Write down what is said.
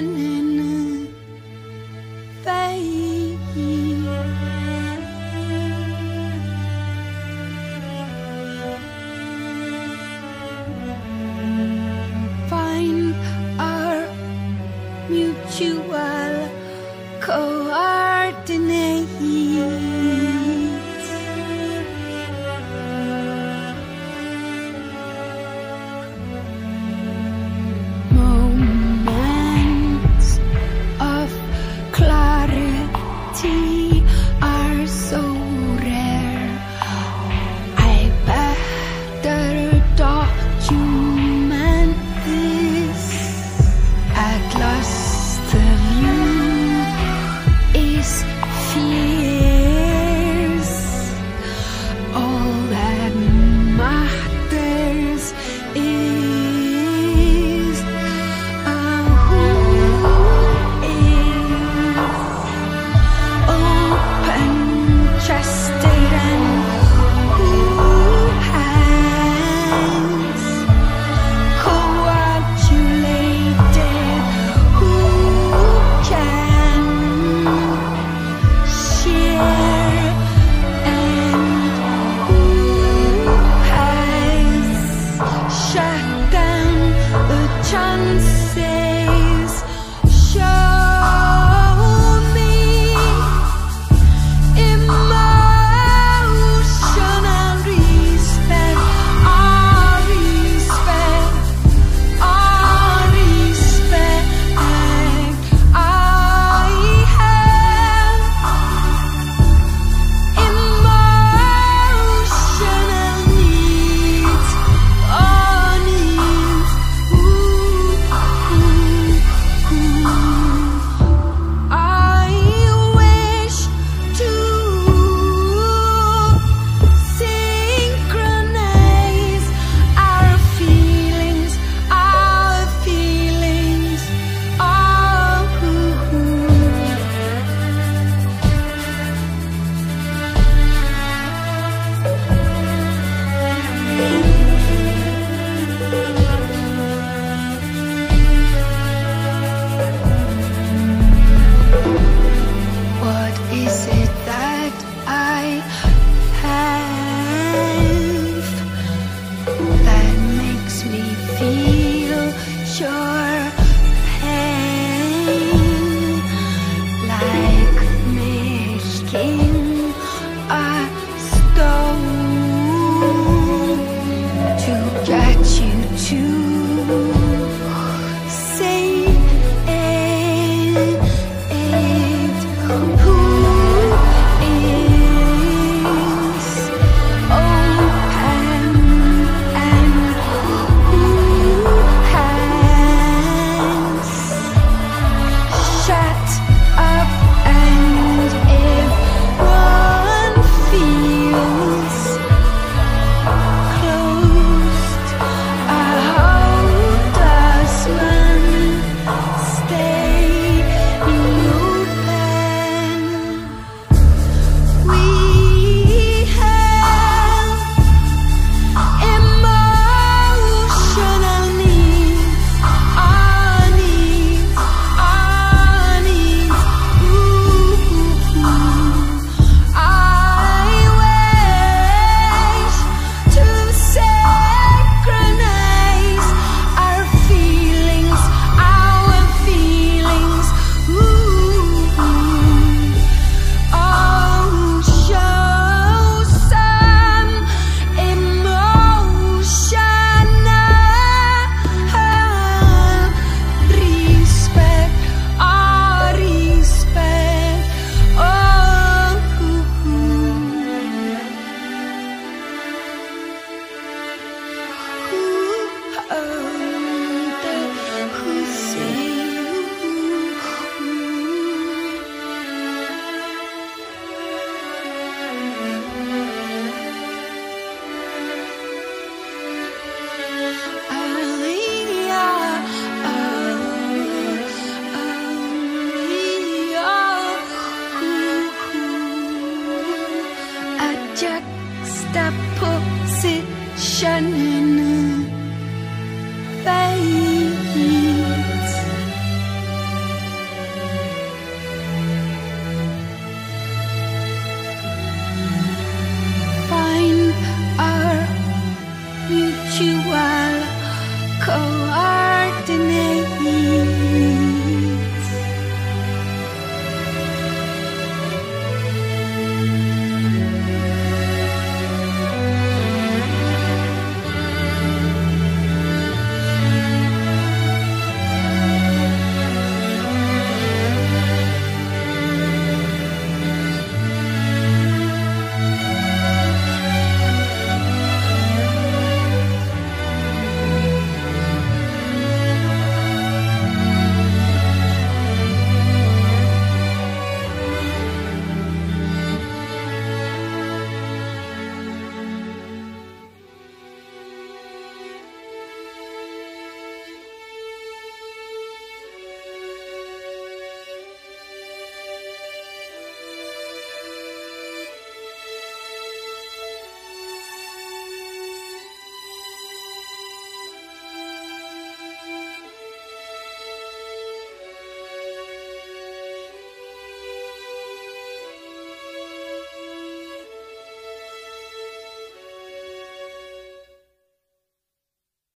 shining while coordinating.